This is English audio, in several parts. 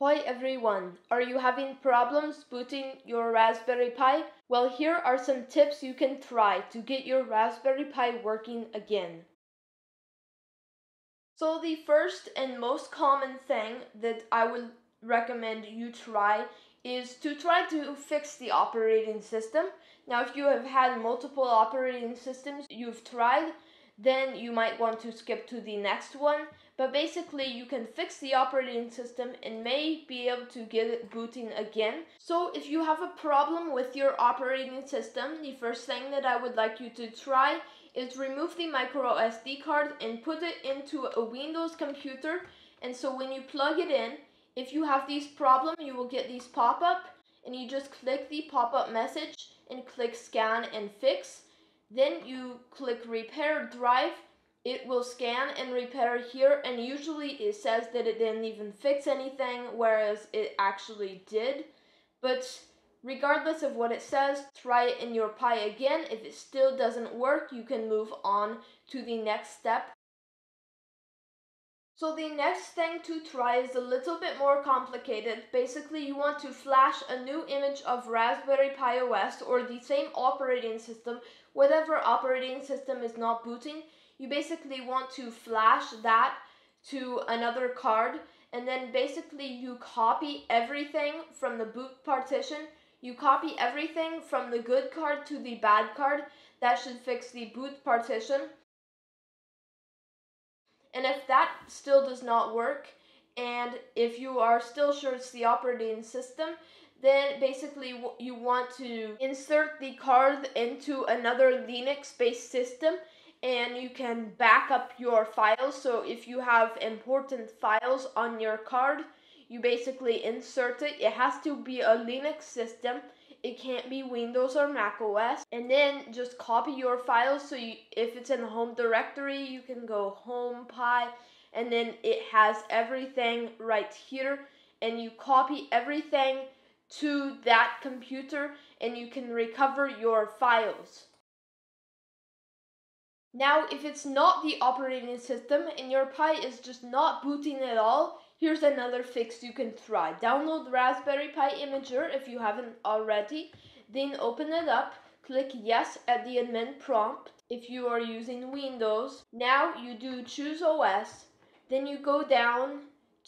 Hi everyone, are you having problems booting your Raspberry Pi? Well, here are some tips you can try to get your Raspberry Pi working again. So the first and most common thing that I would recommend you try is to try to fix the operating system. Now, if you have had multiple operating systems you've tried, then you might want to skip to the next one. But basically, you can fix the operating system and may be able to get it booting again. So, if you have a problem with your operating system, the first thing that I would like you to try is remove the micro SD card and put it into a Windows computer. And so, when you plug it in, if you have these problem, you will get these pop up, and you just click the pop up message and click scan and fix then you click repair drive. It will scan and repair here and usually it says that it didn't even fix anything whereas it actually did. But regardless of what it says, try it in your Pi again. If it still doesn't work, you can move on to the next step. So the next thing to try is a little bit more complicated. Basically, you want to flash a new image of Raspberry Pi OS or the same operating system, whatever operating system is not booting. You basically want to flash that to another card and then basically you copy everything from the boot partition. You copy everything from the good card to the bad card. That should fix the boot partition. And if that still does not work, and if you are still sure it's the operating system, then basically you want to insert the card into another Linux based system and you can back up your files. So if you have important files on your card, you basically insert it. It has to be a Linux system it can't be Windows or Mac OS. And then just copy your files. So you, if it's in the home directory, you can go home pi and then it has everything right here. And you copy everything to that computer and you can recover your files. Now, if it's not the operating system and your Pi is just not booting at all, Here's another fix you can try. Download Raspberry Pi Imager if you haven't already. Then open it up. Click yes at the admin prompt if you are using Windows. Now you do choose OS. Then you go down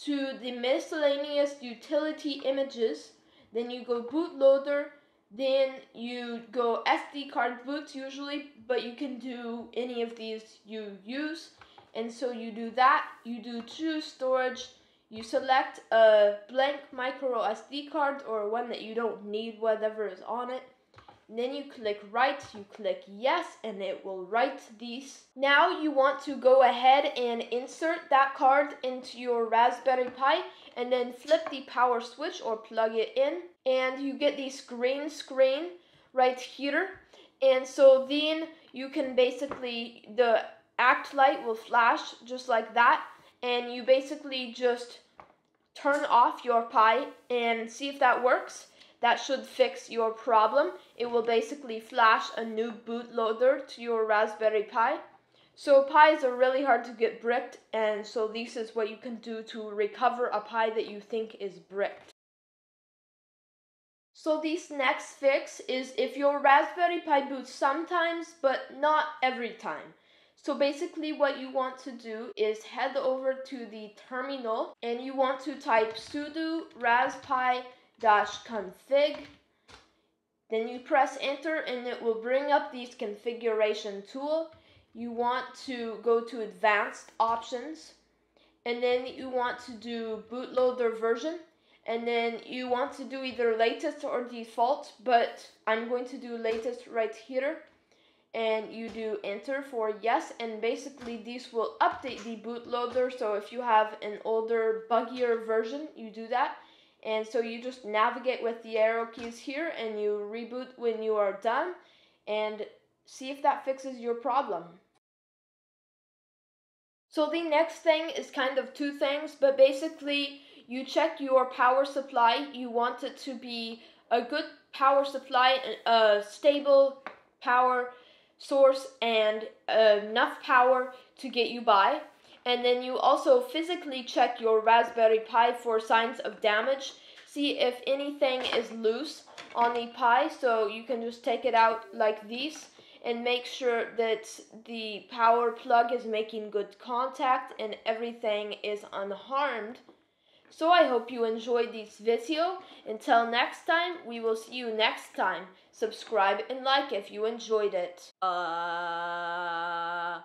to the miscellaneous utility images. Then you go bootloader. Then you go SD card boots usually, but you can do any of these you use. And so you do that. You do choose storage you select a blank micro SD card or one that you don't need whatever is on it. And then you click write, you click yes, and it will write these. Now you want to go ahead and insert that card into your Raspberry Pi and then flip the power switch or plug it in and you get the green screen right here. And so then you can basically, the act light will flash just like that and you basically just turn off your Pi and see if that works. That should fix your problem. It will basically flash a new bootloader to your Raspberry Pi. So Pis are really hard to get bricked and so this is what you can do to recover a Pi that you think is bricked. So this next fix is if your Raspberry Pi boots sometimes but not every time. So basically what you want to do is head over to the terminal and you want to type sudo raspi-config then you press enter and it will bring up this configuration tool. You want to go to advanced options. And then you want to do bootloader version. And then you want to do either latest or default but I'm going to do latest right here and you do enter for yes and basically this will update the bootloader. So if you have an older buggier version you do that. And so you just navigate with the arrow keys here and you reboot when you are done and see if that fixes your problem. So the next thing is kind of two things but basically you check your power supply. You want it to be a good power supply a stable power source and um, enough power to get you by. And then you also physically check your Raspberry Pi for signs of damage. See if anything is loose on the Pi. So you can just take it out like this and make sure that the power plug is making good contact and everything is unharmed. So I hope you enjoyed this video. Until next time, we will see you next time. Subscribe and like if you enjoyed it. Uh...